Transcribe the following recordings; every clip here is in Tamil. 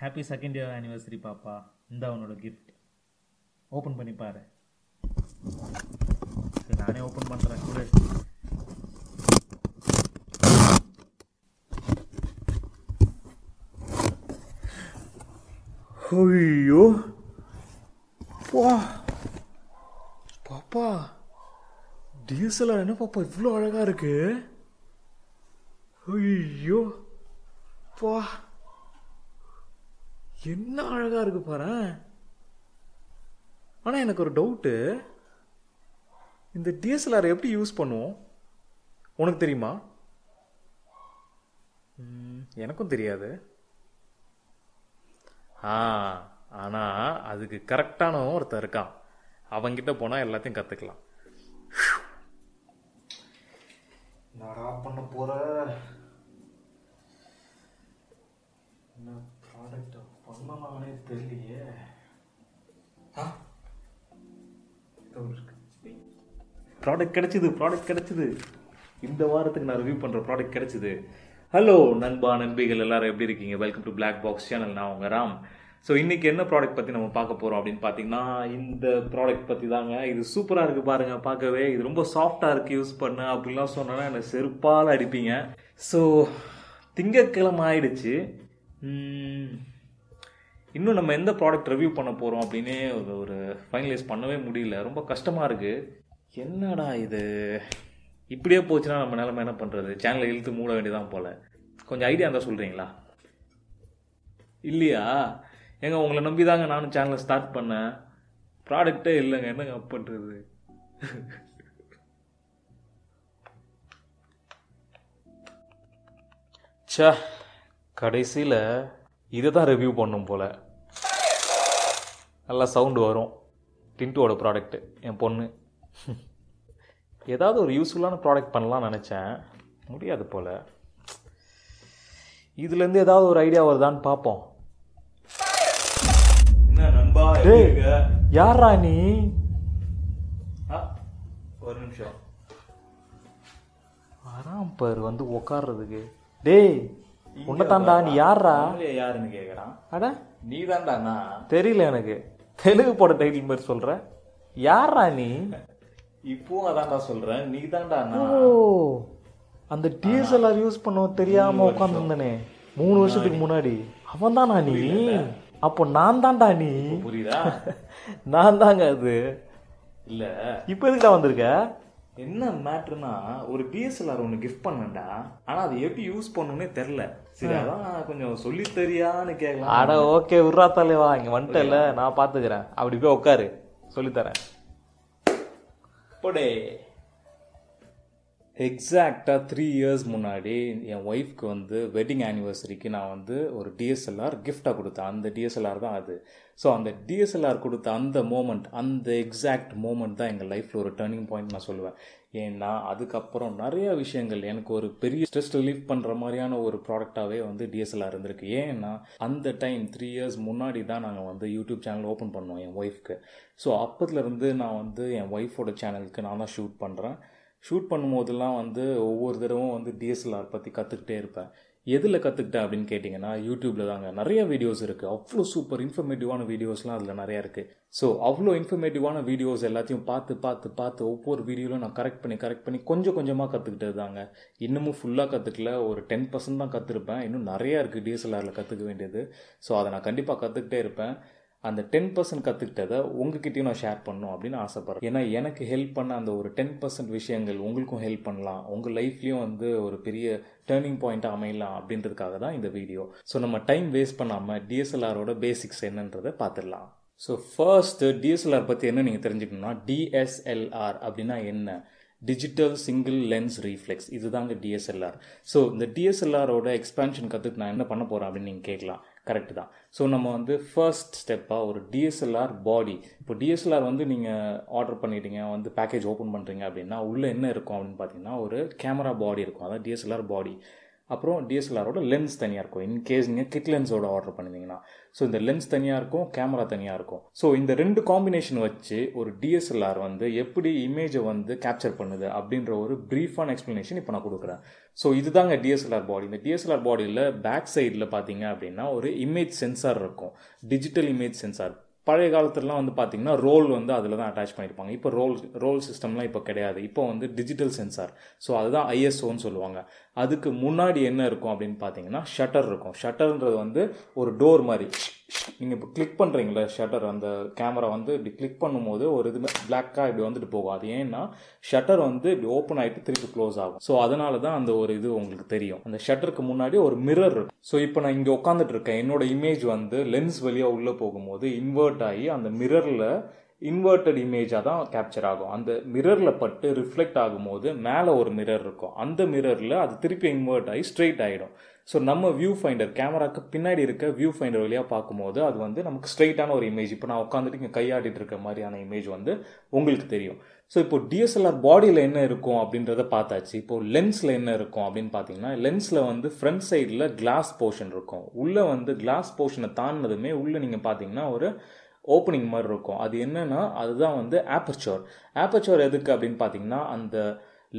ஹாப்பி செகண்ட் இயர் ஆனிவர்சரி பாப்பா இந்த உன்னோட கிஃப்ட் ஓப்பன் பண்ணி பாரு. சரி நானே ஓப்பன் பண்ணுறேன் கூட. ஐயோ. வா பாப்பா. டிஎஸ்எல்ஆர் என்ன பாப்பா? இவ்வளோ அழகாக இருக்கு. ஐயோ. பா. என்ன அழகாக இருக்கு பாரு. ஆனால் எனக்கு ஒரு டவுட்டு இந்த டிஎஸ்எல்ஆர் எப்படி யூஸ் பண்ணுவோம்? உனக்கு தெரியுமா? எனக்கும் தெரியாது. ஆ ஆனால் அதுக்கு கரெக்டானவன் ஒருத்தன் இருக்கான். அவங்கிட்ட போனால் எல்லாத்தையும் கற்றுக்கலாம் என்னடா பண்ண போகிற என்ன ப்ராடக்ட் பண்ணலானே தெரியலையே. ப்ராடக்ட் கிடைச்சிது ப்ராடக்ட் கிடைச்சிது. இந்த வாரத்துக்கு நான் ரிவ்யூ பண்ணுற ப்ராடக்ட் கிடைச்சிது. ஹலோ நண்பா நண்பிகள் எல்லாரும் எப்படி இருக்கீங்க? Welcome to Black box channel நான் உங்க ராம். ஸோ இன்னைக்கு என்ன ப்ராடக்ட் பற்றி நம்ம பார்க்க போகிறோம் அப்படின்னு பார்த்தீங்கன்னா இந்த ப்ராடக்ட் பற்றி தாங்க. இது சூப்பராக இருக்குது பாருங்க பார்க்கவே. இது ரொம்ப சாஃப்டாக இருக்குது யூஸ் பண்ண. அப்படிலாம் சொன்னோன்னா என்னை செருப்பால் அடிப்பீங்க. ஸோ திங்கட்கிழமை ஆயிடுச்சு. இன்னும் நம்ம எந்த ப்ராடக்ட் ரிவ்யூ பண்ண போகிறோம் அப்படின்னே ஒரு ஒரு ஃபைனலைஸ் பண்ணவே முடியல. ரொம்ப கஷ்டமாக இருக்குது என்னடா இது? இப்படியே போச்சுன்னா நம்ம நிலமை என்ன பண்ணுறது சேனலை இழுத்து மூட வேண்டியதான் போல். கொஞ்சம் ஐடியா இருந்தால் சொல்கிறீங்களா இல்லையா? ஏங்க உங்களை நம்பி தாங்க நானும் சேனலை ஸ்டார்ட் பண்ணேன். ப்ராடக்டே இல்லைங்க. என்னங்க பண்ணுறது ச்சே கடைசியில் இதை தான் ரிவ்யூ பண்ணும் போல். நல்லா சவுண்டு வரும். டின்ட்டுவோட ப்ராடக்ட்டு என் பொண்ணு. ஏதாவது ஒரு யூஸ்ஃபுல்லான ப்ராடக்ட் பண்ணலாம்னு நினச்சேன். முடியாது போல். இதுலேருந்து ஏதாவது ஒரு ஐடியா வருதான்னு பார்ப்போம்? யாரா நீ? ஒரு நிமிஷம். வரான் பாரு வந்து உக்காடுறதுக்கு டேய் உன்னை தாண்டா நீ யாரா யாருன்னு கேக்குறான் அட. நீ தான்டா நான் தெரியல எனக்கு. தெலுங்கு போட டைட்டில் மாதிரி சொல்ற. யாரா நீ? இப்பவும் அதான்டா சொல்றேன். நீ தான்டா ஓ. அந்த டிஎஸ்எல்ஆர் யூஸ் பண்ண தெரியாம உட்காந்துருந்தனே மூணு வருஷத்துக்கு முன்னாடி. அவன் தானா நீ அப்போ நான் தான்டா நீ? புரியுதா? நான் தாங்க அது. இல்ல. இப்போ எதுக்குடா வந்திருக்க? என்ன மேட்ருனா ஒரு டிஎஸ்எல்ஆர் ஒன்று கிஃப்ட் பண்ணேன்டா. ஆனா அது எப்படி யூஸ் பண்ணணும்னே தெரில சரி அதான் கொஞ்சம் சொல்லி தெரியான்னு கேட்கலாம் அட ஓகே விட்றா தலைவா இங்க வந்துட்டல நான் பாத்துக்கிறேன். அப்படி போய் உட்காரு சொல்லித்தரேன். போடே. எக்ஸாக்டாக த்ரீ இயர்ஸ் முன்னாடி என் ஒய்ஃப்க்கு வந்து வெட்டிங் ஆனிவர்சரிக்கு நான் வந்து ஒரு டிஎஸ்எல்ஆர் கிஃப்டாக கொடுத்தேன். அந்த டிஎஸ்எல்ஆர் தான் அது. ஸோ அந்த டிஎஸ்எல்ஆர் கொடுத்த அந்த மோமெண்ட் அந்த எக்ஸாக்ட் மோமெண்ட் தான் எங்கள் லைஃப்பில் ஒரு டேர்னிங் பாயிண்ட் நான் சொல்லுவேன். ஏன்னா அதுக்கப்புறம் நிறைய விஷயங்கள் எனக்கு ஒரு பெரிய ஸ்ட்ரெஸ் ரிலீஃப் பண்ணுற மாதிரியான ஒரு ப்ராடக்டாகவே வந்து டிஎஸ்எல்ஆர் இருந்திருக்கு. ஏன்னா அந்த டைம் த்ரீ இயர்ஸ் முன்னாடி தான் நாங்கள் வந்து யூடியூப் சேனல் ஓப்பன் பண்ணோம் என் ஒய்ஃப்க்கு ஸோ அப்போதுலேருந்து நான் வந்து என் ஒய்ஃபோட சேனலுக்கு நான் தான் ஷூட் பண்ணுறேன் ஷூட் பண்ணும்போதெல்லாம் வந்து ஒவ்வொரு தடவும் வந்து டிஎஸ்எல்ஆர் பற்றி கற்றுக்கிட்டே இருப்பேன். எதில் கற்றுக்கிட்டேன் அப்படின்னு கேட்டிங்கன்னா யூடியூப்பில் தாங்க. நிறைய வீடியோஸ் இருக்குது அவ்வளோ சூப்பர் இன்ஃபர்மேட்டிவான வீடியோஸ்லாம் அதில் நிறையா இருக்குது ஸோ அவ்வளோ இன்ஃபர்மேட்டிவான வீடியோஸ் எல்லாத்தையும் பார்த்து பார்த்து பார்த்து ஒவ்வொரு வீடியோவிலும் நான் கரெக்ட் பண்ணி கரெக்ட் பண்ணி கொஞ்சம் கொஞ்சமாக கற்றுக்கிட்டது தாங்க. இன்னமும் ஃபுல்லாக கற்றுக்கல ஒரு டென் பர்சன்ட் தான் கற்றுருப்பேன் இன்னும் நிறையா இருக்குது டிஎஸ்எல்ஆரில் கற்றுக்க வேண்டியது. ஸோ அதை நான் கண்டிப்பாக கற்றுக்கிட்டே இருப்பேன். அந்த டென் பர்சன்ட் கற்றுக்கிட்டதை உங்ககிட்டயும் நான் ஷேர் பண்ணணும் அப்படின்னு ஆசைப்பட்றேன். ஏன்னா எனக்கு ஹெல்ப் பண்ண அந்த ஒரு டென் பர்சன்ட் விஷயங்கள் உங்களுக்கும் ஹெல்ப் பண்ணலாம். உங்கள் லைஃப்லேயும் வந்து ஒரு பெரிய டேர்னிங் பாயிண்ட்டாக அமையலாம் அப்படின்றதுக்காக தான் இந்த வீடியோ ஸோ நம்ம டைம் வேஸ்ட் பண்ணாமல் டிஎஸ்எல்ஆரோட பேசிக்ஸ் என்னன்றதை பார்த்துடலாம். ஸோ ஃபர்ஸ்ட் டிஎஸ்எல்ஆர் பற்றி என்ன நீங்கள் தெரிஞ்சுக்கணும்னா டிஎஸ்எல்ஆர் அப்படின்னா என்ன? டிஜிட்டல் சிங்கிள் லென்ஸ் ரீஃப்ளெக்ஸ் இதுதாங்க டிஎஸ்எல்ஆர் ஸோ இந்த டிஎஸ்எல்ஆரோட எக்ஸ்பேன்ஷன் கற்றுக்கு நான் என்ன பண்ண போகிறேன் அப்படின்னு நீங்கள் கேட்கலாம். கரெக்டு தான். ஸோ நம்ம வந்து ஃபர்ஸ்ட் ஸ்டெப்பாக ஒரு டிஎஸ்எல்ஆர் பாடி இப்போ டிஎஸ்எல்ஆர் வந்து நீங்கள் ஆர்டர் பண்ணிட்டீங்க வந்து பேக்கேஜ் ஓப்பன் பண்ணுறீங்க அப்படின்னா உள்ளே என்ன இருக்கும் அப்படின்னு பார்த்தீங்கன்னா ஒரு கேமரா பாடி இருக்கும். அதாவது டிஎஸ்எல்ஆர் பாடி அப்புறம் டிஎஸ்எல்ஆரோட லென்ஸ் தனியாக இருக்கும். இன்கேஸ் நீங்கள் கிட் லென்ஸோட ஆர்டர் பண்ணியிருந்தீங்கன்னா ஸோ இந்த லென்ஸ் தனியாக இருக்கும் கேமரா தனியாக இருக்கும். ஸோ இந்த ரெண்டு காம்பினேஷன் வச்சு ஒரு டிஎஸ்எல்ஆர் வந்து எப்படி இமேஜை வந்து கேப்சர் பண்ணுது அப்படின்ற ஒரு ப்ரீஃபான எக்ஸ்ப்ளனேஷன் இப்போ நான் கொடுக்குறேன். ஸோ இதுதாங்க டிஎஸ்எல்ஆர் பாடி இந்த டிஎஸ்எல்ஆர் பாடியில் பேக் சைடில் பார்த்தீங்க அப்படின்னா ஒரு இமேஜ் சென்சார் இருக்கும். டிஜிட்டல் இமேஜ் சென்சார் பழைய காலத்துலலாம் வந்து பார்த்தீங்கன்னா ரோல் வந்து அதில் தான் அட்டாச் பண்ணியிருப்பாங்க இப்போ ரோல் ரோல் சிஸ்டம்லாம் இப்போ கிடையாது. இப்போ வந்து டிஜிட்டல் சென்சார் ஸோ அதுதான் ஐஎஸ்ஓன்னு சொல்லுவாங்க. அதுக்கு முன்னாடி என்ன இருக்கும் அப்படின்னு பார்த்தீங்கன்னா ஷட்டர் இருக்கும். ஷட்டர்ன்றது வந்து ஒரு டோர் மாதிரி. நீங்கள் இப்போ கிளிக் பண்ணுறீங்களே ஷட்டர் அந்த கேமரா வந்து இப்படி கிளிக் பண்ணும்போது ஒரு இது பிளாக்காக இப்படி வந்துட்டு போகும். அது ஏன்னா ஷட்டர் வந்து இப்படி ஓப்பன் ஆகிட்டு திருப்பி க்ளோஸ் ஆகும். ஸோ அதனால தான் அந்த ஒரு இது உங்களுக்கு தெரியும். அந்த ஷட்டருக்கு முன்னாடி ஒரு மிரர் இருக்கும். ஸோ இப்போ நான் இங்கே உட்காந்துட்டு இருக்கேன். என்னோட இமேஜ் வந்து லென்ஸ் வழியாக உள்ளே போகும்போது இன்வெர்ட் ஆகி அந்த மிரரில் இன்வெர்ட்டட் இமேஜாக தான் கேப்சர் ஆகும். அந்த மிரரில் பட்டு ரிஃப்ளெக்ட் ஆகும்போது மேலே ஒரு மிரர் இருக்கும். அந்த மிரரில் அது திருப்பி இன்வெர்ட் ஆகி ஸ்ட்ரெயிட் ஆகிடும் ஸோ நம்ம வியூ ஃபைண்டர் கேமராக்கு பின்னாடி இருக்க வியூ ஃபைண்டர் வழியாக பார்க்கும்போது அது வந்து நமக்கு ஸ்ட்ரெயிட்டான ஒரு இமேஜ் இப்போ நான் உட்காந்துட்டு இங்கே கையாடிட்டு இருக்க மாதிரியான இமேஜ் வந்து உங்களுக்கு தெரியும். ஸோ இப்போ டிஎஸ்எல்ஆர் பாடியில் என்ன இருக்கும் அப்படின்றத பார்த்தாச்சு. இப்போ லென்ஸில் என்ன இருக்கும் அப்படின்னு பார்த்தீங்கன்னா லென்ஸில் வந்து ஃப்ரண்ட் சைடில் கிளாஸ் போர்ஷன் இருக்கும். உள்ளே வந்து கிளாஸ் போர்ஷனை தாண்டினதுமே உள்ளே நீங்கள் பார்த்தீங்கன்னா ஒரு ஓப்பனிங் மாதிரி இருக்கும். அது என்னென்னா அதுதான் வந்து ஆப்பர்ச்சோர் ஆப்பர்ச்சோர் எதுக்கு அப்படின்னு பார்த்தீங்கன்னா அந்த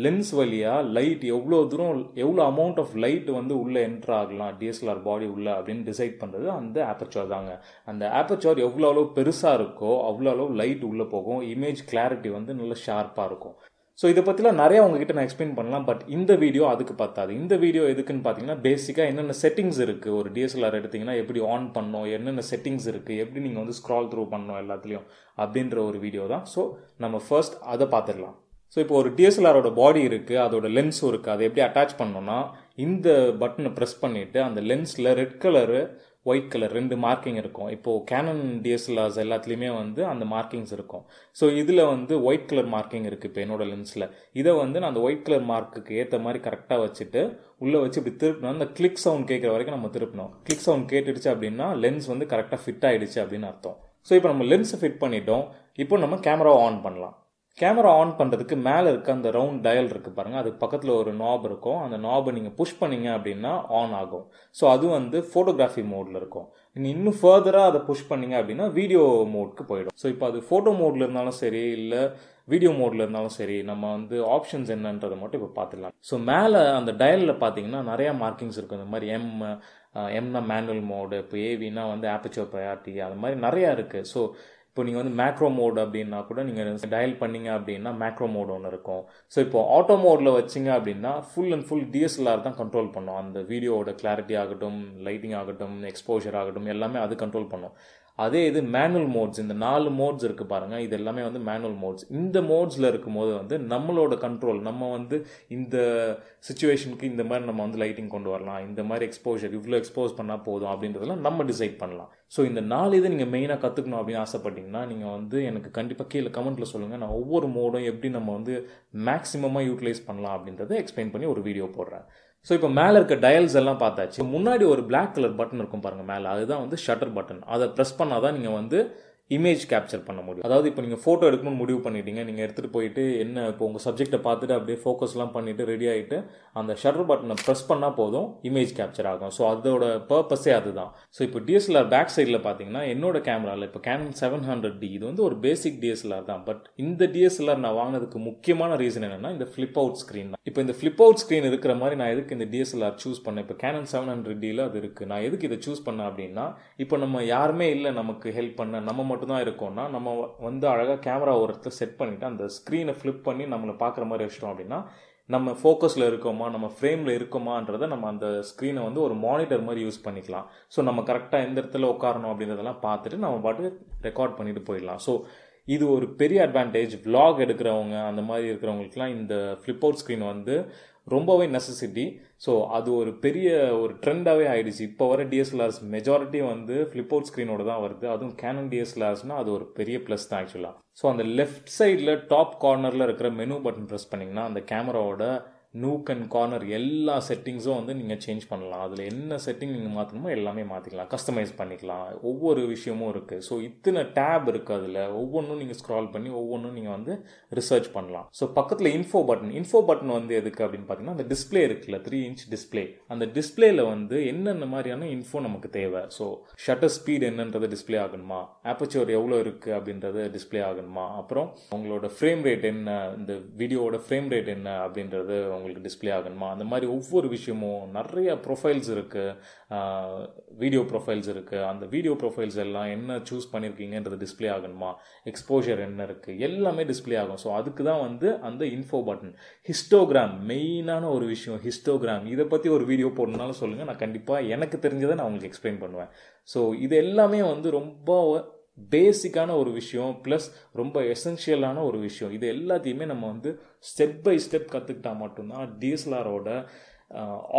லென்ஸ் வழியாக லைட் எவ்வளோ தூரம் எவ்வளோ அமௌண்ட் ஆஃப் லைட் வந்து உள்ளே என்ட்ரு ஆகலாம் டிஎஸ்எல்ஆர் பாடி உள்ளே அப்படின்னு டிசைட் பண்ணுறது அந்த ஆப்பர்ச்சோர் தாங்க. அந்த ஆப்பர்ச்சோர் எவ்வளோ அளவு பெருசாக இருக்கோ அவ்வளோ அளவு லைட் உள்ளே போகும். இமேஜ் கிளாரிட்டி வந்து நல்லா ஷார்ப்பாக இருக்கும். ஸோ இதை பற்றிலாம் நிறையா உங்ககிட்ட நான் எக்ஸ்பிளைன் பண்ணலாம் பட் இந்த வீடியோ அதுக்கு பத்தாது. இந்த வீடியோ எதுக்குன்னு பார்த்தீங்கன்னா பேசிக்காக என்னென்ன செட்டிங்ஸ் இருக்குது ஒரு டிஎஸ்எல்ஆர் எடுத்திங்கன்னா எப்படி ஆன் பண்ணணும்? என்னென்ன செட்டிங்ஸ் இருக்குது எப்படி நீங்கள் வந்து ஸ்க்ரால் த்ரூ பண்ணணும் எல்லாத்துலேயும்? அப்படின்ற ஒரு வீடியோ தான். ஸோ நம்ம ஃபர்ஸ்ட் அதை பார்த்துடலாம் ஸோ இப்போ ஒரு டிஎஸ்எல்ஆரோட பாடி இருக்குது அதோட லென்ஸும் இருக்குது அதை எப்படி அட்டாச் பண்ணோன்னா இந்த பட்டனை ப்ரெஸ் பண்ணிவிட்டு அந்த லென்ஸில் ரெட் கலரு ஒயிட் கலர் ரெண்டு மார்க்கிங் இருக்கும். இப்போது கேனன் டிஎஸ்எல்ஆர்ஸ் எல்லாத்துலேயுமே வந்து அந்த மார்க்கிங்ஸ் இருக்கும். ஸோ இதில் வந்து ஒயிட் கலர் மார்க்கிங் இருக்குது இப்போ என்னோட லென்ஸில் இதை வந்து நான் அந்த ஒயிட் கலர் மார்க்குக்கு ஏற்ற மாதிரி கரெக்டாக வச்சுட்டு உள்ளே வச்சு இப்படி திருப்பினோம் அந்த கிளிக் சவுண்ட் கேட்குற வரைக்கும் நம்ம திருப்பணும் கிளிக் சவுண்ட் கேட்டுடுச்சு அப்படின்னா லென்ஸ் வந்து கரெக்டாக ஃபிட் ஆகிடுச்சு அப்படின்னு அர்த்தம். ஸோ இப்போ நம்ம லென்ஸை ஃபிட் பண்ணிட்டோம். இப்போ நம்ம கேமராவை ஆன் பண்ணலாம். கேமரா ஆன் பண்ணுறதுக்கு மேலே இருக்க அந்த ரவுண்ட் டயல் இருக்குது பாருங்கள் அதுக்கு பக்கத்தில் ஒரு நாப் இருக்கும். அந்த நாபை நீங்கள் புஷ் பண்ணீங்க அப்படின்னா ஆன் ஆகும். ஸோ அது வந்து ஃபோட்டோகிராஃபி மோடில் இருக்கும். நீங்கள் இன்னும் ஃபர்தராக அதை புஷ் பண்ணீங்க அப்படின்னா வீடியோ மோட்க்கு போயிடும். ஸோ இப்போ அது ஃபோட்டோ மோடில் இருந்தாலும் சரி இல்லை வீடியோ மோடில் இருந்தாலும் சரி நம்ம வந்து ஆப்ஷன்ஸ் என்னன்றதை மட்டும் இப்போ பார்த்துக்கலாம் ஸோ மேலே அந்த டயலில் பார்த்தீங்கன்னா நிறையா மார்க்கிங்ஸ் இருக்கும். இந்த மாதிரி எம் எம்னா மேனுவல் மோடு இப்போ ஏவினா வந்து ஆப்பிச்சோ ப்ரையாரிட்டி அது மாதிரி நிறையா இருக்குது ஸோ இப்போ நீங்கள் வந்து மேக்ரோ மோட் அப்படின்னா கூட நீங்கள் டயல் பண்ணீங்க அப்படின்னா மேக்ரோ மோட் ஒன்று இருக்கும். ஸோ இப்போ ஆட்டோ மோடில் வச்சிங்க அப்படின்னா ஃபுல் அண்ட் ஃபுல் டிஎஸ்எல்ஆர் தான் கண்ட்ரோல் பண்ணும். அந்த வீடியோவோட கிளாரிட்டி ஆகட்டும் லைட்டிங் ஆகட்டும் எக்ஸ்போஷர் ஆகட்டும் எல்லாமே அது கண்ட்ரோல் பண்ணும். அதே இது மேனுவல் மோட்ஸ் இந்த நாலு மோட்ஸ் இருக்குது பாருங்கள் இது எல்லாமே வந்து மேனுவல் மோட்ஸ் இந்த மோட்ஸில் இருக்கும்போது வந்து நம்மளோட கண்ட்ரோல் நம்ம வந்து இந்த சுச்சுவேஷனுக்கு இந்த மாதிரி நம்ம வந்து லைட்டிங் கொண்டு வரலாம். இந்த மாதிரி எக்ஸ்போஷர் இவ்வளோ எக்ஸ்போஸ் பண்ணால் போதும் அப்படின்றதெல்லாம் நம்ம டிசைட் பண்ணலாம். ஸோ இந்த நாலு இதை நீங்கள் மெயினாக கற்றுக்கணும் அப்படின்னு ஆசைப்பட்டீங்கன்னா நீங்கள் வந்து எனக்கு கண்டிப்பாக கீழே கமெண்ட்டில் சொல்லுங்கள் நான் ஒவ்வொரு மோடும் எப்படி நம்ம வந்து மேக்ஸிமமாக யூட்டிலைஸ் பண்ணலாம் அப்படின்றத எக்ஸ்பிளைன் பண்ணி ஒரு வீடியோ போடுறேன். ஸோ இப்போ மேலே இருக்க டயல்ஸ் எல்லாம் பார்த்தாச்சு. முன்னாடி ஒரு பிளாக் கலர் பட்டன் இருக்கும் பாருங்கள் மேலே. அதுதான் வந்து ஷட்டர் பட்டன் அதை ப்ரெஸ் பண்ணால் தான் நீங்கள் வந்து இமேஜ் கேப்சர் பண்ண முடியும். அதாவது இப்போ நீங்கள் ஃபோட்டோ எடுக்கணும்னு முடிவு பண்ணிட்டீங்க. நீங்கள் எடுத்துகிட்டு போயிட்டு என்ன இப்போ உங்கள் சப்ஜெக்டை பார்த்துட்டு அப்படியே ஃபோக்கஸ்லாம் பண்ணிவிட்டு ரெடி ஆகிட்டு அந்த ஷட்டர் பட்டனை ப்ரெஸ் பண்ணால் போதும் இமேஜ் கேப்சர் ஆகும். ஸோ அதோட பர்பஸே அதுதான். ஸோ இப்போ டிஎஸ்எல்ஆர் பேக் சைடில் பார்த்தீங்கன்னா என்னோட கேமராவில் இப்போ கேனன் செவன் ஹண்ட்ரட் டி இது வந்து ஒரு பேசிக் டிஎஸ்எல்ஆர் தான். பட் இந்த டிஎஸ்எல்ஆர் நான் வாங்கினதுக்கு முக்கியமான ரீசன் என்னென்னா இந்த ஃப்ளிப் அவுட் ஸ்க்ரீன் தான். இப்போ இந்த ஃப்ளிப் அவுட் ஸ்க்ரீன் இருக்கிற மாதிரி நான் எதுக்கு இந்த டிஎஸ்எல்ஆர் சூஸ் பண்ணேன்? இப்போ கேனன் செவன் ஹண்ட்ரட் டியில் அது இருக்குது நான் எதுக்கு இதை சூஸ் பண்ணேன் அப்படின்னா இப்போ நம்ம யாருமே இல்லை நமக்கு ஹெல்ப் பண்ண நம்ம மட்டும் தான் இருக்கோம்னா நம்ம வந்து அழகாக கேமரா ஒரு இடத்துல செட் பண்ணிவிட்டு அந்த ஸ்க்ரீனை ஃப்ளிப் பண்ணி நம்மளை பார்க்குற மாதிரி வச்சிட்டோம் அப்படின்னா நம்ம ஃபோக்கஸில் இருக்கோமா நம்ம ஃப்ரேமில் இருக்கோமான்றதை நம்ம அந்த ஸ்க்ரீனை வந்து ஒரு மானிட்டர் மாதிரி யூஸ் பண்ணிக்கலாம். ஸோ நம்ம கரெக்டாக எந்த இடத்துல உட்காரணும் அப்படின்றதெல்லாம் பார்த்துட்டு நம்ம பாட்டு ரெக்கார்ட் பண்ணிட்டு போயிடலாம். ஸோ இது ஒரு பெரிய அட்வான்டேஜ் விலாக் எடுக்கிறவங்க அந்த மாதிரி இருக்கிறவங்களுக்குலாம் இந்த ஃப்ளிப் அவுட் ஸ்க்ரீன் வந்து ரொம்பவே நெசசிட்டி ஸோ அது ஒரு பெரிய ஒரு ட்ரெண்டாகவே ஆயிடுச்சு. இப்போ வர டிஎஸ்எல்ஆர்ஸ் மெஜாரிட்டி வந்து ஃப்ளிப் அவுட் ஸ்க்ரீனோட தான் வருது. அதுவும் கேனன் டிஎஸ்எல்ஆர்ஸ்னால் அது ஒரு பெரிய ப்ளஸ் தான் ஆக்சுவலாக ஸோ அந்த லெஃப்ட் சைடில் டாப் கார்னரில் இருக்கிற மெனு பட்டன் ப்ரெஸ் பண்ணிங்கன்னா அந்த கேமராவோட நூக் அண்ட் கார்னர் எல்லா செட்டிங்ஸும் வந்து நீங்கள் சேஞ்ச் பண்ணலாம். அதில் என்ன செட்டிங் நீங்கள் மாற்றணுமோ எல்லாமே மாற்றிக்கலாம் கஸ்டமைஸ் பண்ணிக்கலாம். ஒவ்வொரு விஷயமும் இருக்குது ஸோ இத்தனை டேப் இருக்குது அதில். ஒவ்வொன்றும் நீங்கள் ஸ்க்ரால் பண்ணி ஒவ்வொன்றும் நீங்கள் வந்து ரிசர்ச் பண்ணலாம். ஸோ பக்கத்தில் இன்ஃபோ பட்டன் இன்ஃபோ பட்டன் வந்து எதுக்கு அப்படின்னு பார்த்தீங்கன்னா அந்த டிஸ்பிளே இருக்குல்ல த்ரீ இன்ச் டிஸ்பிளே அந்த டிஸ்பிளேல வந்து என்னென்ன மாதிரியான இன்ஃபோ நமக்கு தேவை? ஸோ ஷட்டர் ஸ்பீட் என்னன்றது டிஸ்பிளே ஆகணுமா? ஆப்பச்சோர் எவ்வளோ இருக்குது அப்படின்றது டிஸ்பிளே ஆகணுமா? அப்புறம் உங்களோட ஃப்ரேம் ரேட் என்ன? இந்த வீடியோவோட ஃப்ரேம் ரேட் என்ன அப்படின்றது உங்களுக்கு டிஸ்பிளே ஆகணுமா? அந்த மாதிரி ஒவ்வொரு விஷயமும் நிறைய ப்ரொஃபைல்ஸ் இருக்குது வீடியோ ப்ரொஃபைல்ஸ் இருக்குது அந்த வீடியோ ப்ரொஃபைல்ஸ் எல்லாம் என்ன சூஸ் பண்ணியிருக்கீங்கன்றது டிஸ்பிளே ஆகணுமா? எக்ஸ்போஷர் என்ன இருக்குது எல்லாமே டிஸ்பிளே ஆகும். ஸோ அதுக்கு தான் வந்து அந்த இன்ஃபோ பட்டன் ஹிஸ்டோகிராம் மெயினான ஒரு விஷயம் ஹிஸ்டோகிராம் இதை பற்றி ஒரு வீடியோ போடணுனாலும் சொல்லுங்கள் நான் கண்டிப்பாக எனக்கு தெரிஞ்சதை நான் உங்களுக்கு எக்ஸ்பிளைன் பண்ணுவேன். ஸோ இது எல்லாமே வந்து ரொம்ப பேசிக்கான ஒரு விஷயம் ப்ளஸ் ரொம்ப எசென்ஷியலான ஒரு விஷயம். இது எல்லாத்தையுமே நம்ம வந்து ஸ்டெப் பை ஸ்டெப் கற்றுக்கிட்டா மட்டும்தான் டிஎஸ்எல்ஆரோட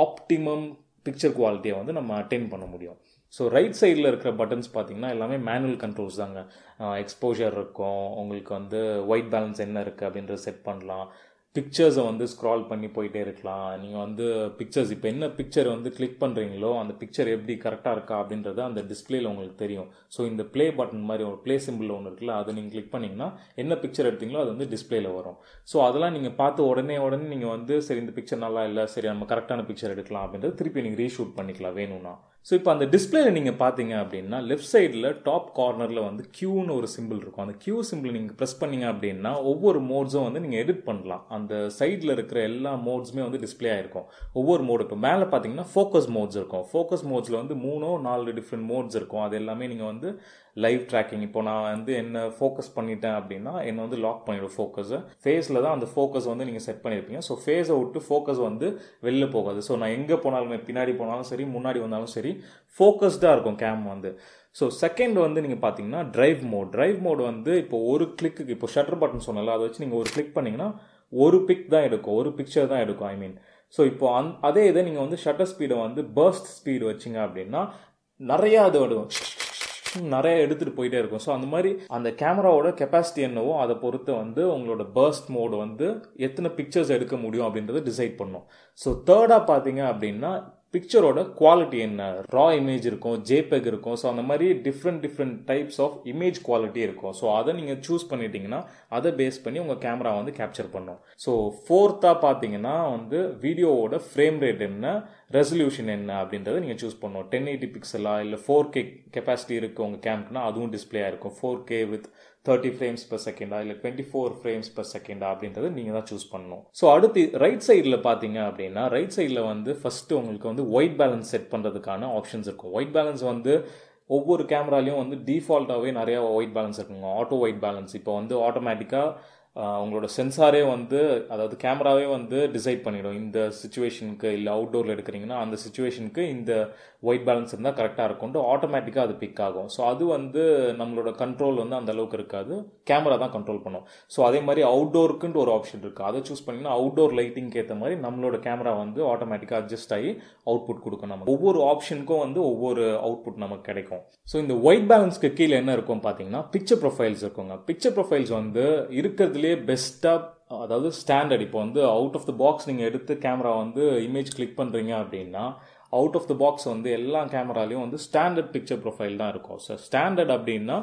ஆப்டிமம் பிக்சர் குவாலிட்டியை வந்து நம்ம அட்டைன் பண்ண முடியும். ஸோ ரைட் சைடில் இருக்கிற பட்டன்ஸ் பார்த்தீங்கன்னா எல்லாமே மேனுவல் கண்ட்ரோல்ஸ் தாங்க. எக்ஸ்போஷர் இருக்கும். உங்களுக்கு வந்து ஒயிட் பேலன்ஸ் என்ன இருக்குது அப்படின்றத செட் பண்ணலாம். பிக்சர்ஸை வந்து ஸ்க்ரால் பண்ணி போயிட்டே இருக்கலாம். நீங்கள் வந்து பிக்சர்ஸ் இப்போ என்ன பிக்சர் வந்து கிளிக் பண்ணுறீங்களோ அந்த பிக்சர் எப்படி கரெக்டாக இருக்கா அப்படின்றது அந்த டிஸ்பிளேயில் உங்களுக்கு தெரியும். ஸோ இந்த ப்ளே பட்டன் மாதிரி ஒரு ப்ளே சிம்பிள் ஒன்று இருக்குல்ல அதை நீங்கள் கிளிக் பண்ணிங்கன்னா என்ன பிக்சர் எடுத்தீங்களோ அது வந்து டிஸ்பிளேயில் வரும். ஸோ அதெல்லாம் நீங்கள் பார்த்து உடனே உடனே நீங்கள் வந்து சரி இந்த பிக்சர் நல்லா இல்லை சரி நம்ம கரெக்டான பிக்சர் எடுக்கலாம் அப்படின்றது திருப்பி நீங்கள் ரீஷூட் பண்ணிக்கலாம் வேணும்னா. ஸோ இப்போ அந்த டிஸ்பிளேல நீங்கள் பார்த்தீங்க அப்படின்னா லெஃப்ட் சைடில் டாப் கார்னரில் வந்து கியூன்னு ஒரு சிம்பிள் இருக்கும். அந்த கியூ சிம்பிள் நீங்கள் ப்ரெஸ் பண்ணீங்க அப்படின்னா ஒவ்வொரு மோட்ஸும் வந்து நீங்கள் எடிட் பண்ணலாம். அந்த சைடில் இருக்கிற எல்லா மோட்ஸுமே வந்து டிஸ்பிளே ஆயிருக்கும். ஒவ்வொரு மோடு இப்போ மேலே பார்த்தீங்கன்னா ஃபோக்கஸ் மோட்ஸ் இருக்கும். ஃபோக்கஸ் மோட்ஸில் வந்து மூணோ நாலு டிஃப்ரெண்ட் மோட்ஸ் இருக்கும். அது எல்லாமே நீங்கள் வந்து லைவ் ட்ராக்கிங் இப்போ நான் வந்து என்ன ஃபோக்கஸ் பண்ணிட்டேன் அப்படின்னா என்னை வந்து லாக் பண்ணிவிடும் ஃபோக்கஸை ஃபேஸில் தான் அந்த ஃபோக்கஸ் வந்து நீங்கள் செட் பண்ணியிருப்பீங்க ஸோ ஃபேஸை விட்டு ஃபோக்கஸ் வந்து வெளில போகாது. ஸோ நான் எங்கே போனாலுமே பின்னாடி போனாலும் சரி முன்னாடி வந்தாலும் சரி ஃபோக்கஸ்டாக இருக்கும் கேம் வந்து. ஸோ செகண்ட் வந்து நீங்கள் பார்த்தீங்கன்னா ட்ரைவ் மோட் ட்ரைவ் மோட் வந்து இப்போ ஒரு கிளிக்கு இப்போ ஷட்டர் பட்டன் சொன்னல அதை வச்சு நீங்கள் ஒரு கிளிக் பண்ணிங்கன்னா ஒரு பிக் தான் எடுக்கும். ஒரு பிக்சர் தான் எடுக்கும் ஐ மீன் ஸோ இப்போ அந் அதே இதை நீங்கள் வந்து ஷட்டர் ஸ்பீடை வந்து பர்ஸ்ட் ஸ்பீடு வச்சிங்க அப்படின்னா நிறையா அது விடும் நிறைய எடுத்துகிட்டு போயிட்டே இருக்கும். ஸோ அந்த மாதிரி அந்த கேமராவோட கெப்பாசிட்டி என்னவோ அதை பொறுத்து வந்து உங்களோட பர்ஸ்ட் மோடு வந்து எத்தனை பிக்சர்ஸ் எடுக்க முடியும் அப்படின்றத டிசைட் பண்ணும். ஸோ தேர்டாக பார்த்தீங்க அப்படின்னா பிக்சரோட குவாலிட்டி என்ன? ரா இமேஜ் இருக்கும் ஜேபெக் இருக்கும். ஸோ அந்த மாதிரி different different types of image quality இருக்கும். ஸோ அதை நீங்கள் சூஸ் பண்ணிட்டீங்கன்னா அதை பேஸ் பண்ணி உங்கள் கேமரா வந்து கேப்சர் பண்ணும். ஸோ ஃபோர்த்தாக பார்த்தீங்கன்னா வந்து வீடியோவோட ஃப்ரேம் ரேட் என்ன ரெசல்யூஷன் என்ன அப்படின்றத நீங்கள் சூஸ் பண்ணணும் டென் எயிட்டி பிக்சலா இல்லை ஃபோர் கே கெப்பாசிட்டி இருக்குது உங்கள் கேம்க்குனா அதுவும் டிஸ்பிளே இருக்கும். Four K with thirty frames per செகண்டா இல்லை டுவெண்ட்டி ஃபோர் ஃப்ரேம்ஸ் பர் செகண்டா அப்படின்றத நீங்கள் தான் சூஸ் பண்ணணும். ஸோ அடுத்து ரைட் சைடில் பார்த்தீங்க அப்படின்னா ரைட் சைடில் வந்து ஃபஸ்ட்டு உங்களுக்கு வந்து ஒயிட் பேலன்ஸ் செட் பண்ணுறதுக்கான ஆப்ஷன்ஸ் இருக்கும். ஒயிட் பேலன்ஸ் வந்து ஒவ்வொரு கேமராலையும் வந்து டிஃபால்ட்டாகவே நிறையா ஒயிட் பேலன்ஸ் இருக்குங்க. ஆட்டோ ஒயிட் பேலன்ஸ் இப்போ வந்து ஆட்டோமேட்டிக்காக உங்களோட சென்சாரே வந்து அதாவது கேமராவே வந்து டிசைட் பண்ணிடும். இந்த சுச்சுவேஷனுக்கு இல்லை அவுட்டோரில் எடுக்கிறீங்கன்னா அந்த சுச்சுவேஷனுக்கு இந்த ஒயிட் பேலன்ஸ் இருந்தால் கரெக்டாக இருக்கும்ட்டு ஆட்டோமேட்டிக்காக அது பிக் ஆகும். ஸோ அது வந்து நம்மளோட கண்ட்ரோல் வந்து அந்த அளவுக்கு இருக்காது. கேமரா தான் கண்ட்ரோல் பண்ணும். ஸோ அதே மாதிரி அவுட்டோருக்குன்ட்டு ஒரு ஆப்ஷன் இருக்குது அதை சூஸ் பண்ணிங்கன்னா அவுட்டோர் லைட்டிங்க்கு ஏற்ற மாதிரி நம்மளோட கேமரா வந்து ஆட்டோமேட்டிக்காக அட்ஜஸ்ட் ஆகி அவுட்புட் கொடுக்கும் நம்ம ஒவ்வொரு ஆப்ஷனுக்கும் வந்து ஒவ்வொரு அவுட்புட் நமக்கு கிடைக்கும். ஸோ இந்த ஒயிட் பேலன்ஸ்க்கு கீழே என்ன இருக்கும் பார்த்தீங்கன்னா பிக்சர் ப்ரொஃபைல்ஸ் இருக்குங்க. பிக்சர் ப்ரொஃபைல்ஸ் வந்து இருக்கிறதுல பெஸ்ட்டாக அதாவது ஸ்டாண்டர்ட் இப்போ வந்து அவுட் ஆஃப் த பாக்ஸ் நீங்கள் எடுத்து கேமரா வந்து இமேஜ் கிளிக் பண்ணுறீங்க அப்படின்னா அவுட் ஆஃப் த பாக்ஸ் வந்து எல்லா கேமராலையும் வந்து ஸ்டாண்டர்ட் பிக்சர் ப்ரொஃபைல் தான் இருக்கும். ஸோ ஸ்டாண்டர்ட் அப்படின்னா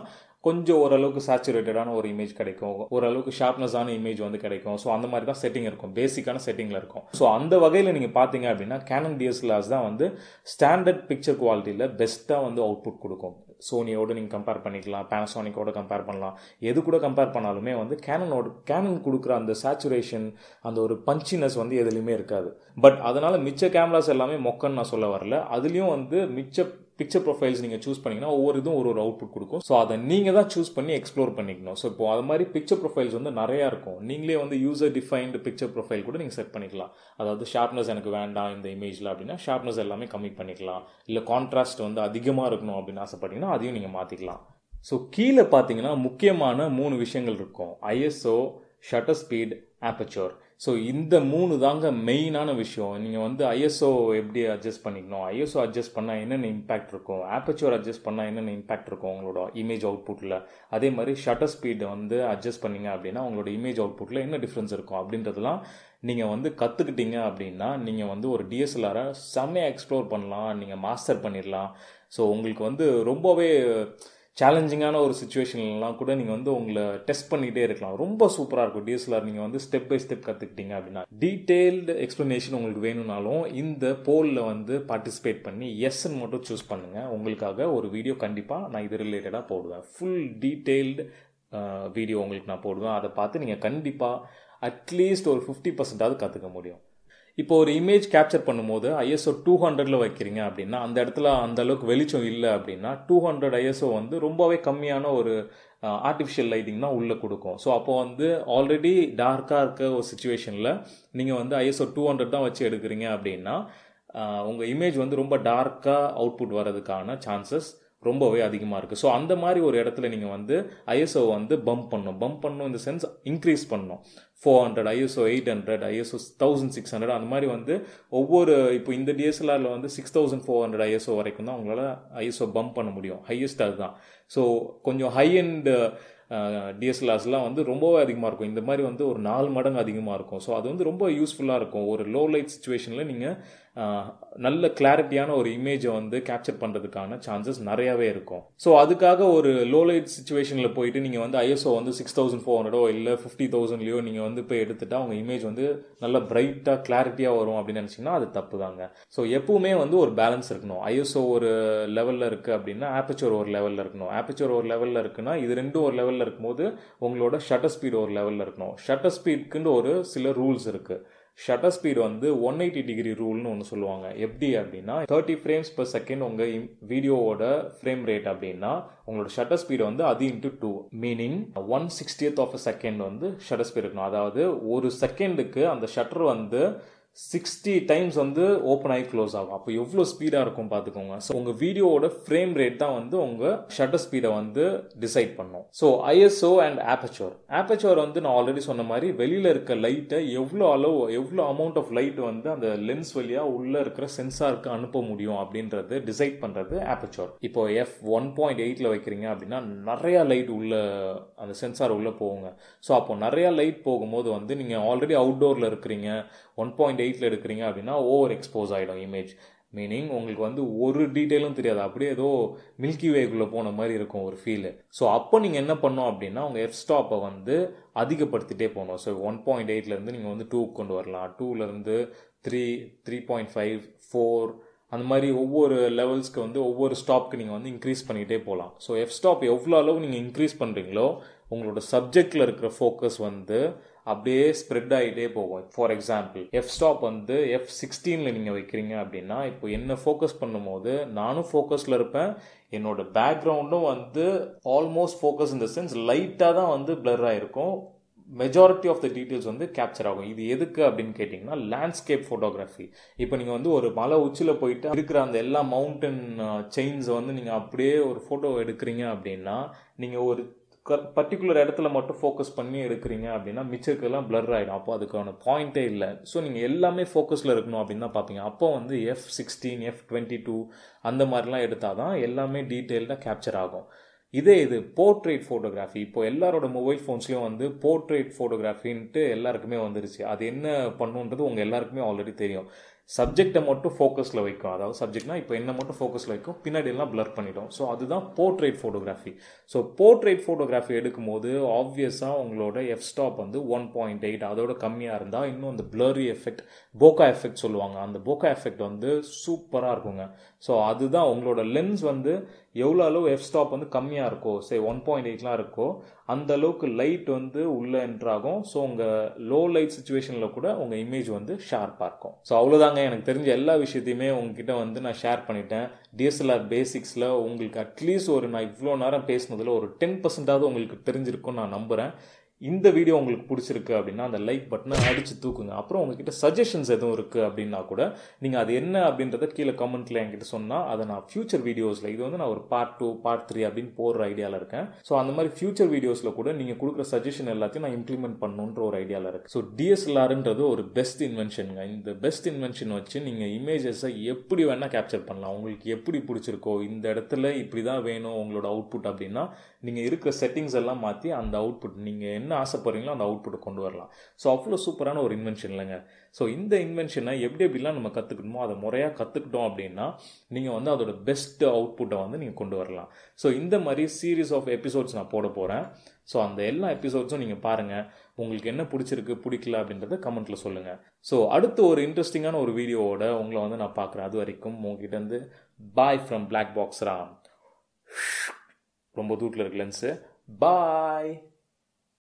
கொஞ்சம் ஓரளவுக்கு சேச்சுரேட்டடான ஒரு இமேஜ் கிடைக்கும். ஓரளவுக்கு ஷார்ப்னஸான இமேஜ் வந்து கிடைக்கும். ஸோ அந்த மாதிரி தான் செட்டிங் இருக்கும். பேசிக்கான செட்டிங்கில் இருக்கும். ஸோ அந்த வகையில் நீங்கள் பார்த்தீங்க அப்படின்னா கேனன் டிஎஸ்எல்ஆர்ஸ் தான் வந்து ஸ்டாண்டர்ட் பிக்சர் குவாலிட்டியில் பெஸ்ட்டாக வந்து அவுட்புட் கொடுக்கும். சோனியோடு நீங்கள் கம்பேர் பண்ணிக்கலாம் பேனசானிக்கோட கம்பேர் பண்ணலாம். எது கூட கம்பேர் பண்ணாலுமே வந்து கேனனோட கேனன் கொடுக்குற அந்த சேச்சுரேஷன் அந்த ஒரு பஞ்சினஸ் வந்து எதுலேயுமே இருக்காது. பட் அதனால் மிச்ச கேமராஸ் எல்லாமே மொக்கன்னு நான் சொல்ல வரல. அதுலேயும் வந்து மிச்ச பிக்சர் ப்ரொஃபைல்ஸ் நீங்கள் சூஸ் பண்ணிங்கன்னா ஒவ்வொரு இதுவும் ஒரு ஒரு அவுட்புட் கொடுக்கும். ஸோ அதை நீங்கள் தான் சூஸ் பண்ணி எக்ஸ்ப்ளோர் பண்ணிக்கணும். ஸோ இப்போ அது மாதிரி பிக்சர் ப்ரொஃபைல்ஸ் வந்து நிறையா இருக்கும். நீங்களே வந்து யூசர் டிஃபைன்டு பிக்சர் ப்ரொஃபைல் கூட நீங்கள் செட் பண்ணிக்கலாம். அதாவது ஷார்ப்னஸ் எனக்கு வேண்டாம் இந்த இமேஜில் அப்படின்னா ஷார்ப்னஸ் எல்லாமே கம்மி பண்ணிக்கலாம். இல்லை கான்ட்ராஸ்ட் வந்து அதிகமாக இருக்கணும் அப்படின்னு ஆசைப்பட்டீங்கன்னா அதையும் நீங்கள் மாற்றிக்கலாம் ஸோ கீழே பார்த்தீங்கன்னா முக்கியமான மூணு விஷயங்கள் இருக்கும். ISO shutter speed aperture so இந்த மூணு தாங்க மெயினான விஷயம். நீங்கள் வந்து ஐஎஸ்ஓ எப்படி அட்ஜஸ்ட் பண்ணிக்கணும்? ஐஎஸ்ஓ அட்ஜஸ்ட் பண்ணால் என்னென்ன இம்பாக்ட் இருக்கும்? ஆப்பச்சூர் அட்ஜஸ்ட் பண்ணால் என்னென்ன இம்பாக்ட் இருக்கும் உங்களோட இமேஜ் அவுட்புட்டில் அதே மாதிரி ஷட்டர் ஸ்பீடை வந்து அட்ஜஸ்ட் பண்ணீங்க அப்படின்னா உங்களோட இமேஜ் அவுட்புட்டில் என்ன டிஃப்ரென்ஸ் இருக்கும்? அப்படின்றதெல்லாம் நீங்கள் வந்து கற்றுக்கிட்டீங்க அப்படின்னா நீங்கள் வந்து ஒரு டிஎஸ்எல்ஆரை செம்மையாக எக்ஸ்ப்ளோர் பண்ணலாம். நீங்கள் மாஸ்டர் பண்ணிடலாம். ஸோ உங்களுக்கு வந்து ரொம்பவே சேலஞ்சிங்கான ஒரு சுச்சுவேஷன்லாம் கூட நீங்கள் வந்து உங்களை டெஸ்ட் பண்ணிகிட்டே இருக்கலாம். ரொம்ப சூப்பராக இருக்கும். டிஎஸ்எல்ஆர் நீங்கள் வந்து ஸ்டெப் பை ஸ்டெப் கற்றுக்கிட்டீங்க அப்படின்னா. டீட்டெயில்டு எக்ஸ்ப்ளனேஷன் உங்களுக்கு வேணும்னாலும் இந்த போலில் வந்து பார்ட்டிசிபேட் பண்ணி எஸ்ன்னு மட்டும் சூஸ் பண்ணுங்கள் உங்களுக்காக ஒரு வீடியோ கண்டிப்பாக நான் இது ரிலேட்டடாக போடுவேன். ஃபுல் டீட்டெயில்டு வீடியோ உங்களுக்கு நான் போடுவேன். அதை பார்த்து நீங்கள் கண்டிப்பாக அட்லீஸ்ட் ஒரு ஃபிஃப்டி பர்சன்டாவது கற்றுக்க முடியும். இப்போ ஒரு இமேஜ் கேப்சர் பண்ணும்போது ஐஎஸ்ஓ டூ ஹண்ட்ரடில் வைக்கிறீங்க அப்படின்னா அந்த இடத்துல அந்த அளவுக்கு வெளிச்சம் இல்லை அப்படின்னா டூ ஹண்ட்ரட் ஐஎஸ்ஓ வந்து ரொம்பவே கம்மியான ஒரு ஆர்டிஃபிஷியல் லைட்டிங் தான் உள்ளே கொடுக்கும். ஸோ அப்போ வந்து ஆல்ரெடி டார்க்காக இருக்க ஒரு சுச்சுவேஷனில் நீங்கள் வந்து ஐஎஸ்ஓ டூ ஹண்ட்ரட் தான் வச்சு எடுக்கிறீங்க அப்படின்னா உங்கள் இமேஜ் வந்து ரொம்ப டார்க்காக அவுட்புட் வர்றதுக்கான சான்சஸ் ரொம்பவே அதிகமாக இருக்குது ஸோ அந்த மாதிரி ஒரு இடத்துல நீங்கள் வந்து ஐஎஸ்ஓ வந்து பம்ப் பண்ணணும். பம்ப் பண்ணணும் இந்த சென்ஸ் இன்க்ரீஸ் பண்ணும் four hundred ISO eight hundred ISO thousand six hundred அந்த மாதிரி வந்து ஒவ்வொரு இப்போ இந்த டிஎஸ்எல்ஆரில் வந்து six thousand four hundred ISO வரைக்கும் தான் உங்களால் ஐஎஸ்ஓ பம்ப் பண்ண முடியும். ஹையஸ்ட் அதுதான். ஸோ கொஞ்சம் ஹை அண்ட் டிஎஸ்எல்ஆர்ஸ்லாம் வந்து ரொம்பவே அதிகமாக இருக்கும். இந்த மாதிரி வந்து ஒரு நாலு மடங்கு அதிகமாக இருக்கும். ஸோ அது வந்து ரொம்ப யூஸ்ஃபுல்லாக இருக்கும். ஒரு லோ லைட் சுச்சுவேஷனில் நீங்கள் நல்ல கிளாரிட்டியான ஒரு இமேஜை வந்து கேப்சர் பண்ணுறதுக்கான சான்சஸ் நிறையாவே இருக்கும். ஸோ அதுக்காக ஒரு லோ லைட் சுச்சுவேஷனில் போயிட்டு நீங்கள் வந்து ஐஎஸ்ஓ வந்து சிக்ஸ் தௌசண்ட் ஃபோர் ஹண்ட்ரடோ இல்லை ஃபிஃப்டி தௌசண்ட்லையோ நீங்கள் வந்து போய் எடுத்துகிட்டா உங்கள் இமேஜ் வந்து நல்ல பிரைட்டாக கிளாரிட்டியாக வரும் அப்படின்னு நினச்சிங்கன்னா அது தப்பு தாங்க ஸோ எப்பவுமே வந்து ஒரு பேலன்ஸ் இருக்கணும். ஐஎஸ்ஓ ஒரு லெவலில் இருக்குது அப்படின்னா ஆப்பச்சோர் ஒரு லெவலில் இருக்கணும். ஆப்பச்சோர் ஒரு லெவலில் இருக்குன்னா இது ரெண்டும் ஒரு லெவலில் இருக்கும்போது உங்களோட ஷட்டர் ஸ்பீடு ஒரு லெவலில் இருக்கணும். ஷட்டர் ஸ்பீடுக்குன்னு ஒரு சில ரூல்ஸ் இருக்குது ஷட்டர் ஸ்பீடு வந்து ஒன் எயிட்டி டிகிரி ரூல்னு ஒன்று சொல்லுவாங்க. எப்படி அப்படின்னா தேர்ட்டி ஃப்ரேம்ஸ் பர் செகண்ட் உங்கள் வீடியோவோட ஃப்ரேம் ரேட் அப்படின்னா உங்களோட ஷட்டர் ஸ்பீடு வந்து அது into two meaning one sixtieth of a second வந்து ஷட்டர் ஸ்பீட் இருக்கணும். அதாவது ஒரு செகண்டுக்கு அந்த ஷட்டர் வந்து சிக்ஸ்டி டைம்ஸ் வந்து ஓப்பன் ஆகி க்ளோஸ் ஆகும். அப்போ எவ்வளோ ஸ்பீடாக இருக்கும் பார்த்துக்கோங்க. ஸோ உங்கள் வீடியோவோட ஃப்ரேம் ரேட் தான் வந்து உங்கள் ஷட்டர் ஸ்பீடை வந்து டிசைட் பண்ணும். So ISO and aperture aperture வந்து நான் ஆல்ரெடி சொன்ன மாதிரி வெளியில் இருக்க லைட்டை எவ்வளோ அளவு எவ்வளோ அமௌண்ட் ஆஃப் லைட் வந்து அந்த லென்ஸ் வழியாக உள்ளே இருக்கிற சென்சாருக்கு அனுப்ப முடியும் அப்படின்றது டிசைட் பண்ணுறது ஆப்பச்சோர் இப்போ எஃப் ஒன் பாயிண்ட் எயிட்டில் வைக்கிறீங்க அப்படின்னா நிறையா லைட் உள்ள அந்த சென்சார் உள்ளே போகுங்க. ஸோ அப்போ நிறையா லைட் போகும்போது வந்து நீங்கள் ஆல்ரெடி அவுட்டோரில் இருக்கிறீங்க. ஒன் பாயிண்ட் எயிட்டில் எடுக்கிறீங்க அப்படின்னா ஓவர் எக்ஸ்போஸ் ஆகிடும் இமேஜ் மீனிங் உங்களுக்கு வந்து ஒரு டீட்டெயிலும் தெரியாது. அப்படியே ஏதோ மில்கி வேக்குள்ளே போன மாதிரி இருக்கும் ஒரு ஃபீலு ஸோ அப்போ நீங்கள் என்ன பண்ணோம் அப்படின்னா உங்கள் எஃப் ஸ்டாப்பை வந்து அதிகப்படுத்திட்டே போகணும். ஸோ ஒன் பாயிண்ட் எயிட்லேருந்து நீங்கள் வந்து டூ கொண்டு வரலாம். டூலேருந்து three three point five four அந்த மாதிரி ஒவ்வொரு லெவல்ஸ்க்கு வந்து ஒவ்வொரு ஸ்டாப்க்கு நீங்கள் வந்து இன்க்ரீஸ் பண்ணிகிட்டே போகலாம். ஸோ எஃப் ஸ்டாப் எவ்வளோ அளவு நீங்கள் இன்க்ரீஸ் பண்ணுறீங்களோ உங்களோட சப்ஜெக்டில் இருக்கிற ஃபோக்கஸ் வந்து அப்படியே ஸ்ப்ரெட் ஆகிட்டே போகும். ஃபார் எக்ஸாம்பிள் எஃப் ஸ்டாப் வந்து எஃப் சிக்ஸ்டீனில் நீங்கள் வைக்கிறீங்க அப்படின்னா இப்போ என்ன ஃபோக்கஸ் பண்ணும்போது நானும் ஃபோக்கஸில் இருப்பேன். என்னோட பேக்ரவுண்டும் வந்து ஆல்மோஸ்ட் ஃபோக்கஸ் இந்த சென்ஸ் லைட்டாக தான் வந்து பிளர் ஆகிருக்கும் மெஜாரிட்டி ஆஃப் த டீட்டெயில்ஸ் வந்து கேப்சர் ஆகும். இது எதுக்கு அப்படின்னு கேட்டிங்கன்னா லேண்ட்ஸ்கேப் ஃபோட்டோகிராஃபி இப்போ நீங்கள் வந்து ஒரு மலை உச்சியில் போயிட்டு இருக்கிற அந்த எல்லா மவுண்டன் செயின்ஸை uh, வந்து நீங்கள் அப்படியே ஒரு ஃபோட்டோ எடுக்கிறீங்க அப்படின்னா நீங்கள் ஒரு பர்டிகுலர் இடத்துல மட்டும் ஃபோக்கஸ் பண்ணி எடுக்கிறீங்க அப்படின்னா மிச்சருக்கெல்லாம் பிளர் ஆகிடும் அப்போ அதுக்கான பாயிண்டே இல்லை. ஸோ நீங்கள் எல்லாமே ஃபோக்கஸில் இருக்கணும் அப்படின்னு தான் பார்ப்பீங்க. அப்போ வந்து f sixteen f twenty two அந்த மாதிரிலாம் எடுத்தால் தான் எல்லாமே டீட்டெயில்டாக கேப்சர் ஆகும். இதே இது போர்ட்ரேட் ஃபோட்டோகிராஃபி இப்போ எல்லாரோட மொபைல் ஃபோன்ஸ்லேயும் வந்து போர்ட்ரேட் ஃபோட்டோகிராஃபின்ட்டு எல்லாருக்குமே வந்துருச்சு. அது என்ன பண்ணுன்றது உங்கள் எல்லாருக்குமே ஆல்ரெடி தெரியும். சப்ஜெக்டை மட்டும் ஃபோக்கஸில் வைக்கும். அதாவது சப்ஜெக்ட்னா இப்போ என்ன மட்டும் ஃபோக்கஸில் வைக்கும் பின்னாடி எல்லாம் பிளர் பண்ணிடும். ஸோ அதுதான் portrait photography so portrait photography எடுக்கும்போது ஆப்வியஸாக உங்களோட எஃப் ஸ்டாப் வந்து ஒன் பாயிண்ட் எயிட் அதோட கம்மியாக இருந்தால் இன்னும் அந்த ப்ளரி எஃபெக்ட் போக்கா எஃபெக்ட் சொல்லுவாங்க. அந்த போக்கா எஃபெக்ட் வந்து சூப்பராக இருக்குங்க. ஸோ அதுதான் உங்களோட லென்ஸ் வந்து எவ்வளோ அளவு எஃப் ஸ்டாப் வந்து கம்மியாக இருக்கோ சரி ஒன் பாயிண்ட் எயிட்லாம் இருக்கோ அந்த அளவுக்கு லைட் வந்து உள்ளே என்ட்ராகும் ஸோ உங்கள் லோ லைட் சுச்சுவேஷனில் கூட உங்கள் இமேஜ் வந்து ஷார்ப்பாக இருக்கும். ஸோ அவ்வளோதாங்க எனக்கு தெரிஞ்ச எல்லா விஷயத்தையுமே உங்ககிட்ட வந்து நான் ஷேர் பண்ணிட்டேன். டிஎஸ்எல்ஆர் பேசிக்ஸில் உங்களுக்கு அட்லீஸ்ட் ஒரு நான் இவ்வளோ நேரம் பேசினதில் ஒரு டென் பர்சன்டாவது உங்களுக்கு தெரிஞ்சிருக்கும்னு நான் நம்புகிறேன் இந்த வீடியோ உங்களுக்கு பிடிச்சிருக்கு அப்படின்னா அந்த லைக் பட்டனை அடித்து தூக்குங்க. அப்புறம் உங்ககிட்ட சஜஷன்ஸ் எதுவும் இருக்குது அப்படின்னா கூட நீங்கள் அது என்ன அப்படின்றத கீழே கமெண்ட்டில் என்கிட்ட சொன்னால் அதை நான் ஃபியூச்சர் வீடியோஸில் இது வந்து நான் ஒரு பார்ட் டூ பார்ட் த்ரீ அப்படின்னு போடுற ஐடியாவில் இருக்கேன். ஸோ அந்த மாதிரி ஃபியூச்சர் வீடியோஸில் கூட நீங்கள் கொடுக்குற சஜஷன் எல்லாத்தையும் நான் இம்ப்ளிமெண்ட் பண்ணணுன்ற ஒரு ஐடியாவில் இருக்குது ஸோ டிஎஸ்எல்ஆர்ன்றது ஒரு பெஸ்ட் இன்வென்ஷனுங்க இந்த பெஸ்ட் இன்வென்ஷன் வச்சு நீங்கள் இமேஜஸை எப்படி வேணால் கேப்சர் பண்ணலாம். உங்களுக்கு எப்படி பிடிச்சிருக்கோ இந்த இடத்துல இப்படி தான் வேணும் உங்களோட அவுட்புட் அப்படின்னா நீங்கள் இருக்கிற செட்டிங்ஸ் எல்லாம் மாற்றி அந்த அவுட்புட் நீங்கள் என்ன என்ன ஆசைப்படுறீங்களோ அந்த அவுட்புட்டை கொண்டு வரலாம். ஸோ அவ்வளோ சூப்பரான ஒரு இன்வென்ஷன் இல்லைங்க. ஸோ இந்த இன்வென்ஷனை எப்படி எப்படிலாம் நம்ம கற்றுக்கணுமோ அதை முறையாக கற்றுக்கிட்டோம் அப்படின்னா நீங்கள் வந்து அதோட பெஸ்ட் அவுட்புட்டை வந்து நீங்கள் கொண்டு வரலாம். ஸோ இந்த மாதிரி சீரீஸ் ஆஃப் எபிசோட்ஸ் நான் போட போகிறேன் ஸோ அந்த எல்லா எபிசோட்ஸும் நீங்கள் பாருங்கள் உங்களுக்கு என்ன பிடிச்சிருக்கு பிடிக்கல அப்படின்றத கமெண்ட்டில் சொல்லுங்கள் ஸோ அடுத்து ஒரு இன்ட்ரெஸ்டிங்கான ஒரு வீடியோவோட உங்களை வந்து நான் பார்க்குறேன். அது வரைக்கும் உங்ககிட்ட இருந்து bye from black box Ram. ரொம்ப தூட்டில் இருக்கு லென்ஸு பாய்